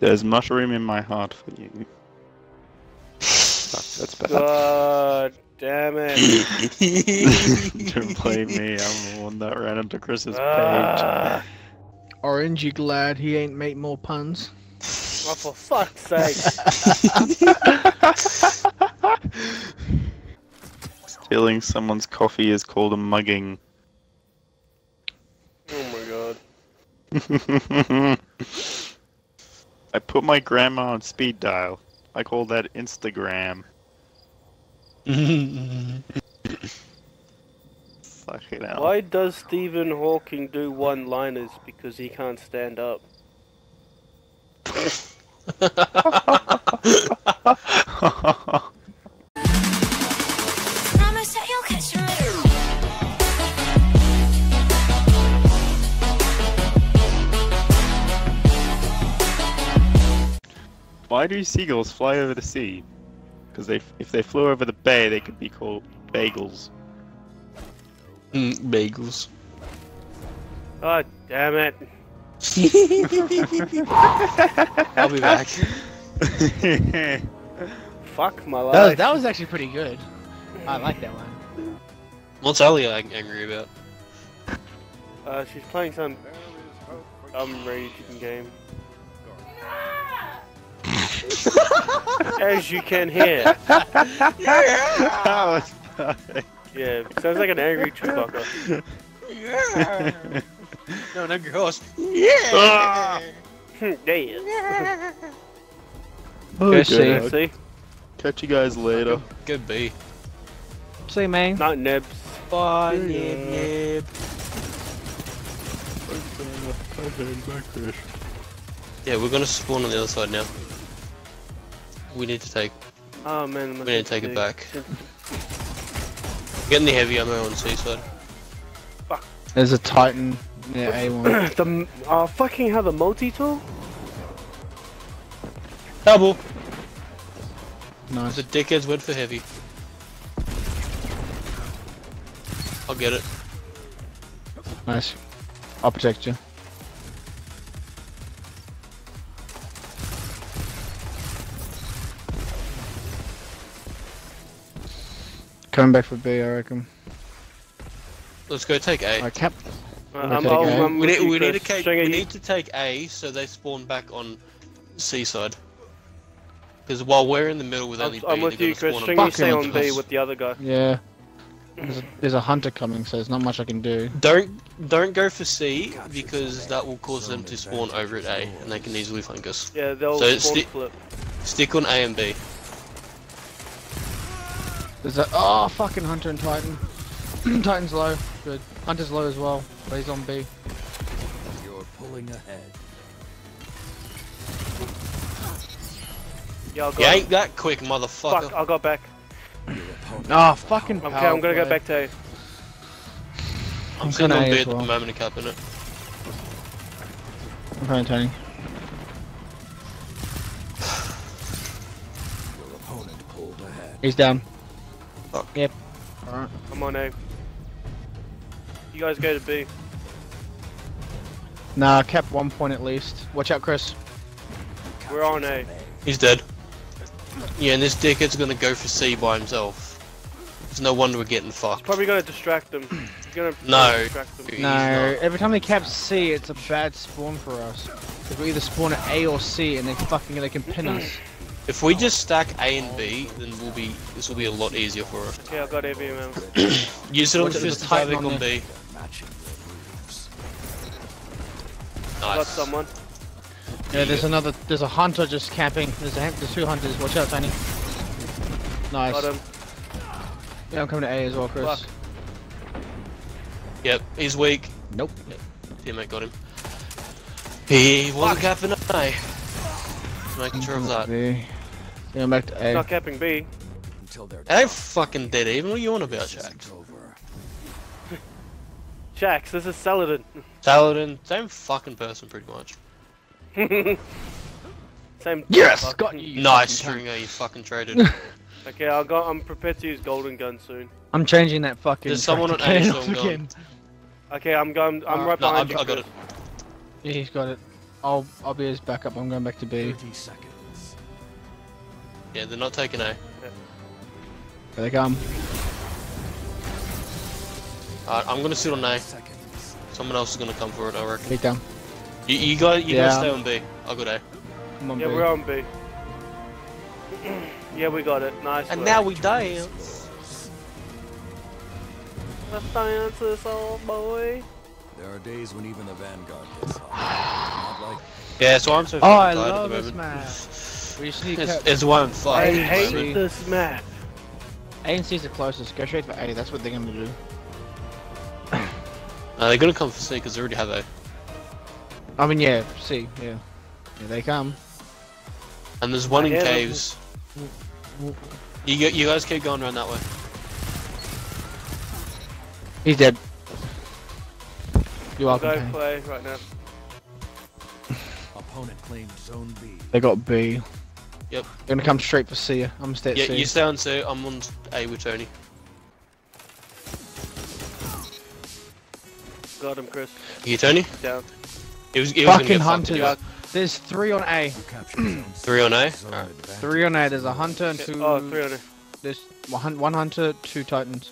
There's mushroom in my heart for you. Fuck, that's bad. God damn it. Don't blame me, I'm the one that ran into Chris's page. Ah, Orange, you glad he ain't made more puns? oh, for fuck's sake. Stealing someone's coffee is called a mugging. Oh my god. I put my grandma on speed dial. I call that Instagram. Fucking hell. Why does Stephen Hawking do one liners? Because he can't stand up. Why do seagulls fly over the sea? Because they, if they flew over the bay, they could be called bagels. Mm, bagels. God damn it. I'll be back. Fuck my That was, life. that was actually pretty good. I like that one. What's Ali angry about? Uh, she's playing some um raging game. As you can hear. that was perfect. Yeah, sounds like an angry Chewbacca. no, no girls. Ah! yeah. Oh, Go see. good. See? Catch you guys later. Go B. See, man. Not nibs. Bye, Yeah. nib, nib. Yeah, we're gonna spawn on the other side now. We need to take. Oh man, We need to take it back. Getting the heavy ammo on C side. Fuck. There's a Titan near A1. the m- oh fucking hell, the multi tool? Double. nice. The dickheads went for heavy. I'll get it. Nice. I'll protect you. Coming back for B, I reckon. Let's go take A. I cap. Uh, gonna I'm, take I'm, A. I'm we need, we need to take, we need to take A so they spawn back on seaside. Because while we're in the middle with only I'm, B, I'm with you, gonna Chris. spawn String on you Fucking stay with on B with the other guy. Yeah. There's a, there's a hunter coming, so there's not much I can do. Don't don't go for C because that will cause them to spawn over at A and they can easily flank us. Yeah, they'll So it's spawn the- flip. Stick on A and B. There's a oh fucking hunter and Titan. Titan's low. Good. Hunter's low as well. But he's on B. You're pulling ahead. Yeah, I'll go. You ain't that quick, motherfucker. Fuck, I'll go back. Your opponent Oh fucking. Okay, power I'm gonna go back to A. I'm I'm sitting gonna on A B as at the well. moment and capping it. I'm trying Tony. your opponent pulled ahead. He's down. Fuck. Yep. Alright. I'm on A. You guys go to B. Nah, cap one point at least. Watch out, Chris. We're on A. He's dead. Yeah, and this dickhead's gonna go for C by himself. It's no wonder we're getting fucked. Probably gonna distract them. He's gonna No. distract them. No, not. every time they cap C, it's a bad spawn for us. If we either spawn at A or C, and they fucking they can pin us. If we just stack A and B, then we'll be this will be a lot easier for us. Okay, I got heavy ammo. Use it on Watch the it, there's a of havoc on on. B. Matching the moves. I got someone. Yeah, there's another. There's a hunter just camping. There's a there's two hunters. Watch out, Tiny. Nice. Got him. Yeah, I'm coming to A as well, Chris. Fuck. Yep, he's weak. Nope. Teammate got him. He wasn't capping A. Making sure of that. B. Yeah, I'm back to A. Not capping B. Until they're They ain't fucking dead even. What are you on about, Jack? It's over. Shaxx, this is Saladin. Saladin, same fucking person pretty much. Same. Yes, fuck. got you. you Nice fucking cunt. stringer, you fucking traded. Okay, I'll go. I'm prepared to use golden gun soon. I'm changing that fucking. There's someone on tractor A cannon still off again. Okay, I'm going. I'm Uh, right no, behind I- you. I got Chris. Yeah, he's got it. I'll I'll be his backup. I'm going back to B. 30 seconds. Yeah, they're not taking A. Here they come. Alright, I'm gonna sit on A. Someone else is gonna come for it, I reckon. Big down. You, you guys, you Yeah. guys stay on B. I go A. Come on, Yeah, B. we're on B. yeah, we got it. Nice. And work. now we dance. Let's dance this old boy. There are days when even the Vanguard gets hot. Like Yeah, so I'm so Oh, I fucking tired love at this the moment. map. We sneak It's, up. it's why I'm I hate see. this map. A and C's the closest. Go straight for A. That's what they're gonna do. No, they're gonna come for C because they already have A. I mean, yeah. C. Yeah. Here they come. And there's one in Yeah, caves. You, you guys keep going around that way. He's dead. You're I'll go play right now. opponent claimed zone B. They got B. Yep. They're gonna come straight for C. I'm gonna stay at Yeah, C. you stay on C. I'm on A with Tony. Got him, Chris. You Tony? Down. He was, he was gonna Fucking get fucked hunters. anyway. There's three on A. You captured zone C. Three on A? Zone Alright. Three on A. There's a hunter and two. Oh, three on it. There's one, hun- one hunter, two titans.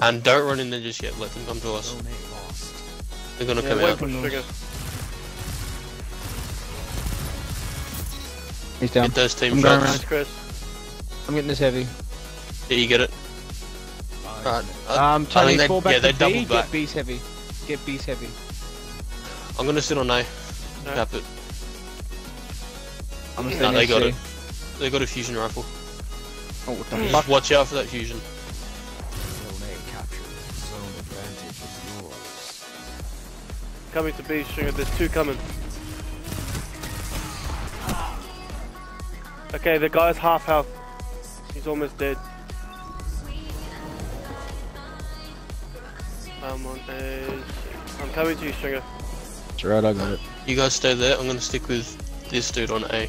And don't run in there just yet. Let them come to us. Zone A lost. They're gonna Yeah, come wait out. He's down. Get those team I'm going shots. Nice, Chris. I'm getting this heavy. Yeah, you get it. Right. Uh, Um, Tony, fall back yeah, they to B. doubled back. Get B's heavy. Get B's heavy. I'm gonna sit on A. No. Cap it. I'm gonna No, they got C. it. They got a fusion rifle. Oh, what the fuck? watch out for that fusion. Zone A captured. Zone advantage is yours. Coming to B, Stringer. There's two coming. Okay, the guy's half health. He's almost dead. I'm on A. I'm coming to you, Stringer. It's right, I got it. You guys stay there. I'm gonna stick with this dude on A.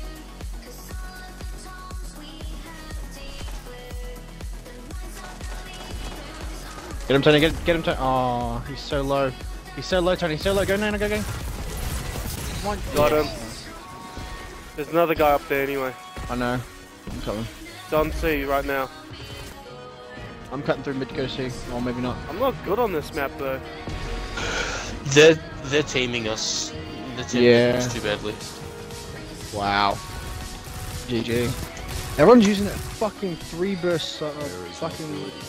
Get him, Tony. Get, get him, Tony. Oh, he's so low. He's so low, Tony. He's So low. Go, no, no, go, go. Come on. Got him. There's another guy up there anyway. I know. I'm coming. It's on C right now. I'm cutting through mid to go C. Or maybe not. I'm not good on this map though. They're they're teaming us. They're teaming Yeah. us too badly. Wow. GG. Everyone's using that fucking three burst uh, There is fucking no ability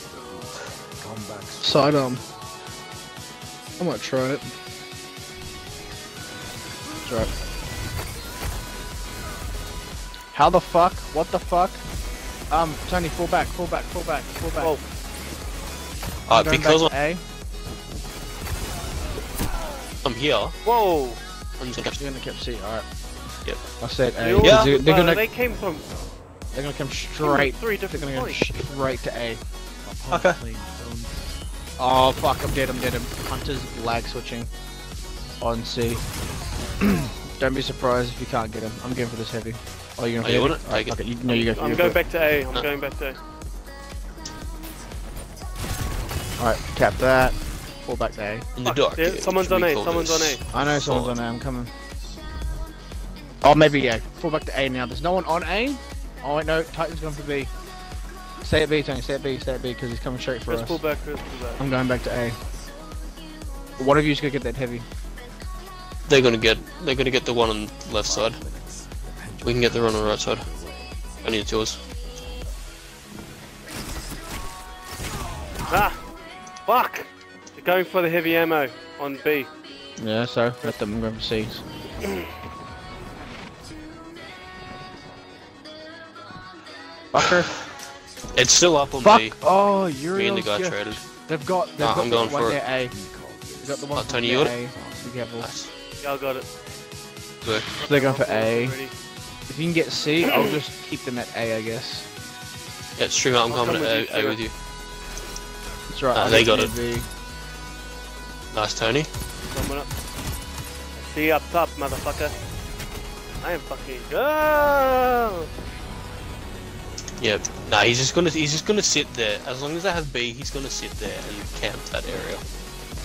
to sidearm. I might try it. That's right. How the fuck? What the fuck? Um, Tony, fall back, fall back, fall back, fall back. Oh, Uh, because back to A. I'm here, whoa! I'm just gonna You're gonna keep C. All right. Yep. I said A. all- Yeah. They're, they're uh, gonna they came from they're gonna come straight. three different They're gonna go straight to A. Opponent Okay. claimed Oh fuck! I'm dead. I'm dead. I'm Hunter's lag switching on C. Don't be surprised if you can't get him. I'm going for this heavy. Oh, you're Oh, gonna you for want heavy? it? Alright, Take fuck it. You, no, you go. I'm you going back to A. I'm No. going back to A. Alright, cap that. Fall back to A. in the Fuck, dark. yeah, someone's on A. Someone's on? A. I know someone's Solid. on A. I'm coming. Oh, maybe yeah. Fall back to A now. There's no one on A. Oh wait, no. Titan's going for B. Stay at B, Tony. Stay at B. Stay at B because he's coming straight for Chris, us. pull back. Chris, pull back. I'm going back to A. One of you's gonna get that heavy. They're gonna get they're gonna get the one on the left side. Limits. The pendulum We can get the one on the right side. I need yours. Ah! Fuck! They're going for the heavy ammo on B. Yeah, so let them. I'm going for C's. Fucker. It's still up on Fuck! B. Oh, Me Uriel's and the guy gift. traded. They've got. They've Nah, got I'm the going one for near it. A. he called got the one from Tony, near you got A. Be careful. Nice. Yeah, I got it. Good. They're going for A. Ready. If you can get C, I'll just keep them at A, I guess. Yeah, string up. I'm I'll coming come to with you, A, A with you. That's right. Ah, they got near it. B. Nice, Tony. Coming up. See you up top, motherfucker. I am fucking go. Yeah. Nah, he's just gonna he's just gonna sit there. As long as I have B, he's gonna sit there and camp that area.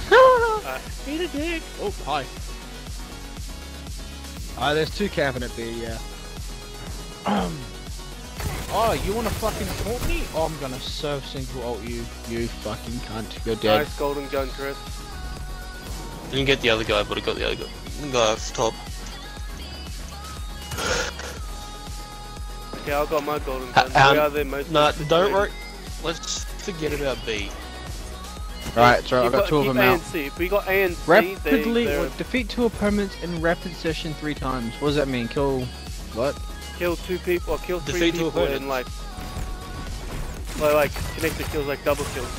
Eat a dick. Oh, hi. Uh, there's two camping at B, yeah. Um. Oh, you wanna fucking taunt me? Oh, I'm gonna serve single ult you, you fucking cunt. You're dead. Nice golden gun, Chris. Didn't get the other guy, but I got the other guy. The guy off top. Okay, I've got my golden Ha- gun. we um, are the most. Nah, don't worry. Let's forget about B. Right, it's right, I've Keep got two of them A out. and C. If we got A and C, Rapidly they, defeat two opponents in rapid session three times. What does that mean? Kill what? Kill two people or kill three Defeat people opponents. in like. Well, like connected kills, like double kills.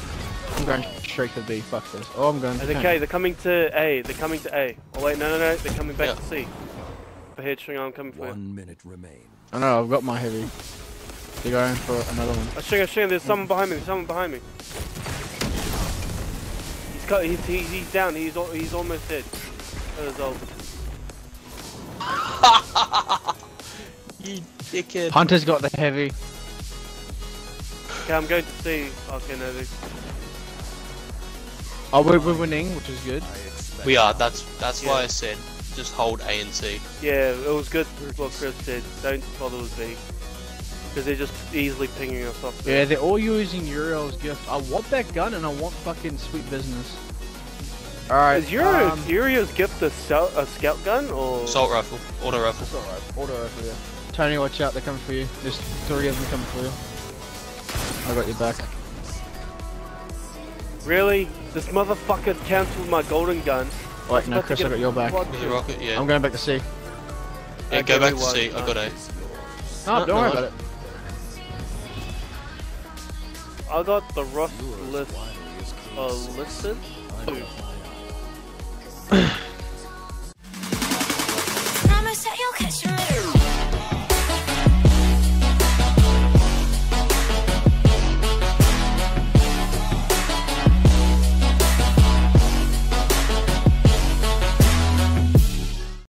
I'm going straight to B. Fuck this. Oh, I'm going. To okay, they're coming to A. They're coming to A. Oh wait, no, no, no. They're coming back Yeah. to C. Ahead, Stringer, I'm coming for you. One minute remain. I know. I've got my heavy. They're going for another one. Oh, uh, Stringer, Stringer, there's someone behind me. There's someone behind me. He's cut. He's, he's, he's down. He's he's almost dead. That is all. You dickhead. Hunter's got the heavy. Okay, I'm going to see. Okay, no, they, Oh, we're, we're winning, which is good. We are. That's that's why I said just hold A and C. yeah, it was good what Chris did. Don't bother with B. Because they're just easily pinging us off. Yeah, they're all using Uriel's gift. I want that gun and I want fucking sweet business. Alright. Is your um, Uriel's gift a, scout, a scout gun or? Assault rifle, auto rifle. It's alright. Auto rifle, yeah. Tony, watch out. They're coming for you. There's three of them coming for you. I got your back. Really? This motherfucker cancelled my golden gun. Wait, no, Chris, I got your back. quad With the kill. rocket, yeah. I'm going back to C. yeah, go back to we C. I got A. No, No, don't worry no, about it. I got the Ross yours list. finally is Uh, close.